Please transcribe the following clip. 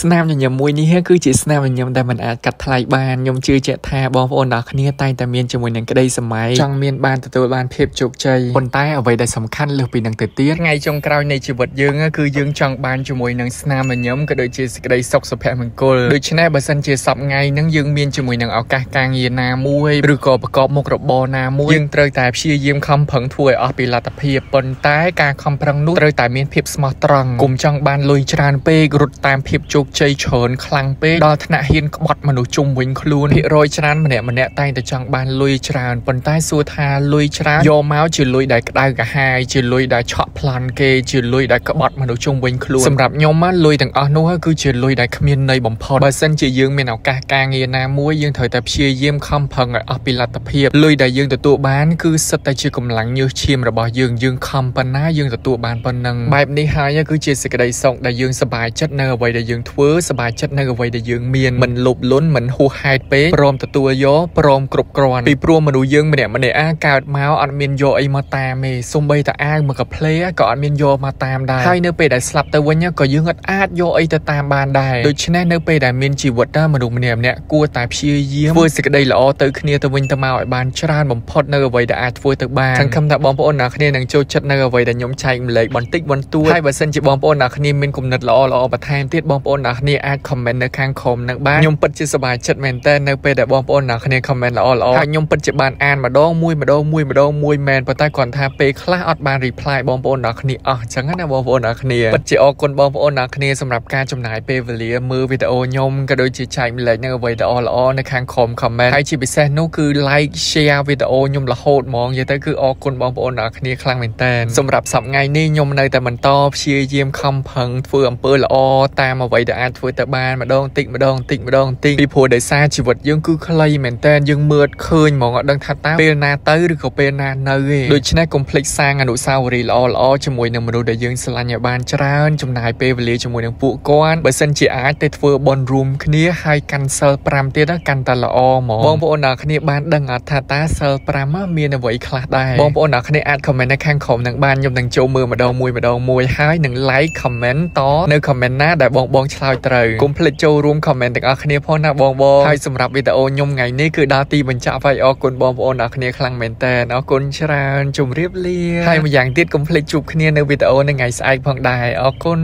ស្នាមញញឹមមួយនេះគឺជាស្នាមញញឹមដែលមិនអាចកាត់ថ្លៃបានខ្ញុំជឿជាក់ថាបងប្អូនទាំងគ្នាតែងតែមានជាមួយនឹងក្តីសម័យចង់មានបានទទួលបានភាពជោគជ័យប៉ុន្តែអ្វីដែលសំខាន់លើសពីនឹងទៅទៀតថ្ងៃចុងក្រោយនៃជីវិតយើងគឺយើងចង់បានជាមួយនឹងស្នាមញញឹមក៏ដូចជាសេចក្តីសុខសុភមង្គលដូច្នេះបើសិនជាសប្ថ្ងៃហ្នឹងយើងមានជាមួយនឹងឱកាសការងារណាមួយឬក៏ប្រកបមុខរបរណាមួយយើងត្រូវតែព្យាយាមខំប្រឹងធ្វើឲ្យអស់ពីលទ្ធភាពប៉ុន្តែការខំប្រឹងនោះត្រូវតែមានភាពស្មោះត្រង់កុំចង់បានលុយច្រើនពេករត់តាមភាពជោគជ័យច្រើនខ្លាំងពេកដល់ថ្នាក់ហ៊ានក្បត់មនុស្សជុំវិញខ្លួនភាគរយច្រើនម្នាក់ម្នាក់តែងតែចង់បានលុយច្រើនប៉ុន្តែសួរថាលុយច្រើនយកមកជាលុយដែលក្តៅកាហាយជាលុយដែលឆក់ប្លន់គេជាលុយដែលក្បត់មនុស្សជុំវិញខ្លួនសម្រាប់ខ្ញុំលុយទាំងអស់នោះគឺជាលុយដែលគ្មានន័យបំផុតបើសិនជាយើងមានឱកាសការងារណាមួយយើងត្រូវតែព្យាយាមខំប្រឹងឲ្យអស់ពីលទ្ធភាពលុយដែលយើងទទួលបានគឺសិតតែជាកម្លាំងញើសឈាមរបស់យើងយើងខំប៉ុណ្ណាយើងទទួលបានប៉ុណ្ណឹងបែបនេះហើយគឺជាសេចក្តីសុខដែលយើងសប្បាយចិត្តនៅអ្វីដែលយើងធ្វើសប្បាយចិត្តនៅអ្វីដែលយើងមានមិនលោភលន់មិនហួសហេតុពេកព្រមទទួលយកព្រមគ្រប់គ្រាន់ពីព្រោះមនុស្សយើងម្នាក់ម្នាក់អាកើតមកអត់មានយកអីមកតាមទេសំបីតាអាវមកកាផ្លេក៏អត់មានយកមកតាមដែរហើយនៅពេលដែលស្លាប់ទៅវិញក៏យើងអត់អាចយកអីទៅតាមបានដែរដូច្នេះនៅពេលដែលមានជីវិតណាមនុស្សម្នាក់ម្នាក់គួរតែព្យាយាមធ្វើសេចក្តីល្អទៅគ្នាទៅវិញទៅមកឲ្យបានច្រើនបំផុតនៅអ្វីដែលអាចធ្វើទៅបានសង្ឃឹមថាបងប្អូនអ្នកគ្នានឹងចូលចិត្តនៅអ្វីដែលខ្ញុំចែកម្លែកបន្តិចបន្តួចហើយបើសិនជាបងប្អូនអ្នកគ្នាមានគំនិតល្អល្អបន្ថែមទៀតបងប្អូនអ្នកគ្នាអាច comment នៅខាងខមនឹងបានខ្ញុំពិតជាសប្បាយចិត្តមែនតើនៅពេលដែលបងប្អូនអ្នកគ្នា comment ល្អល្អហើយខ្ញុំពិតជាបានអានម្ដងមួយម្ដងមួយម្ដងមួយមែនប៉ុន្តែគ្រាន់ថាពេលខ្លះអត់បាន reply បងប្អូនអ្នកគ្នាអស់អញ្ចឹងណាបងប្អូនអ្នកគ្នាពិតជាអរគុណបងប្អូនអ្នកគ្នាសម្រាប់ការចំណាយពេលវេលាមើលវីដេអូខ្ញុំក៏ដូចជាចែកម្លែកនៅអ្វីល្អល្អនៅខាងខម comment ហើយជាពិសេសនោះគឺ like share វីដេអូខ្ញុំរហូតហ្មងនិយាយទៅគឺអរគុណបងប្អូនអ្នកគ្នាខ្លាំងមែនតើសម្រាប់សប្តាហ៍នេះខ្ញុំនៅតែបន្តព្យាយាមខំប្រឹងធ្វើអំពើល្អតាមអ្វីដែលអាចធ្វើទៅបានម្ដងតិចម្ដងតិចម្ដងតិចពីព្រោះដោយសារជីវិតយើងគឺខ្លីមែនតើយើងមើលឃើញហ្មងអត់ដឹងថាតើពេលណាទៅឬក៏ពេលណានៅទេដូច្នេះកុំភ្លេចសាងអនុស្សាវរីយ៍ល្អល្អជាមួយនឹងមនុស្សដែលយើងស្រឡាញ់ឲ្យបានច្រើនចំណាយពេលវេលាជាមួយនឹងពួកគាត់បើសិនជាអាចទៅធ្វើបន់រួមគ្នាហើយកាន់សិល5ទៀតកាន់តែល្អហ្មងបងប្អូនអ្នកគ្នាបានដឹងអត់ថាតើសិល5មានអ្វីខ្លះដែរបងប្អូនអ្នកគ្នាអាច comment នៅខាងក្រោមនឹងបានខ្ញុំនឹងចូលមើលម្ដងមួយម្ដងមួយហើយនឹង like comment តនៅ comment ណាដែលបងបងឆ្លើយត្រូវកុំភ្លេចចូលរួម comment ទាំងអស់គ្នាផងណាបងបងហើយសម្រាប់វីដេអូខ្ញុំថ្ងៃនេះគឺដល់ទីបញ្ចប់ហើយអរគុណបងប្អូនអ្នកគ្នាខ្លាំងមែនតើអរគុណច្រើនជម្រាបលាហើយម្យ៉ាងទៀតកុំភ្លេចជួបគ្នានៅវីដេអូនៅថ្ងៃស្អែកផងដែរអរគុណ